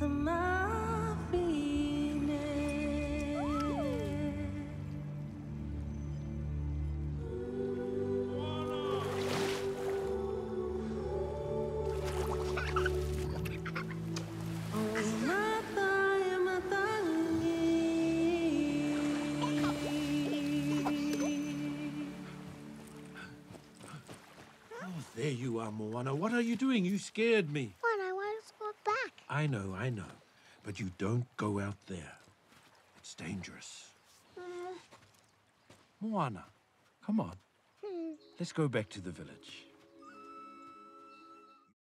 Oh, there you are, Moana. What are you doing? You scared me. One, I want to go back. I know, I know. But you don't go out there. It's dangerous. Mm. Moana, come on. Hmm. Let's go back to the village.